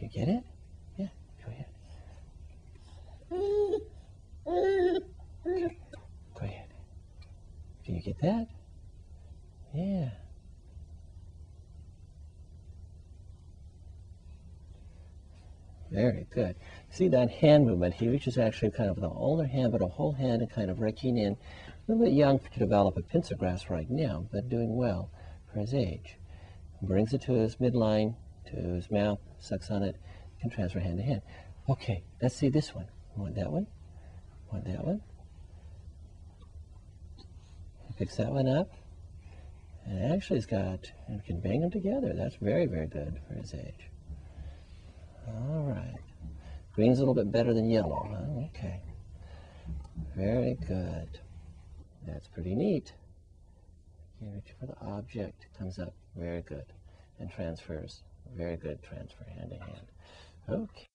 You get it? Yeah, go ahead. Go ahead. Do you get that? Yeah. Very good. See that hand movement? He reaches actually kind of the ulnar hand, but a whole hand and kind of raking in. A little bit young to develop a pincer grasp right now, but doing well for his age. Brings it to his midline, to his mouth, sucks on it, can transfer hand to hand. Okay, let's see this one. Want that one? Want that one? He picks that one up. And actually he's got, and can bang them together. That's very, very good for his age. All right. Green's a little bit better than yellow. Huh? Okay. Very good. That's pretty neat. You reach for the object, comes up, very good, and transfers. Very good transfer hand to hand. Okay.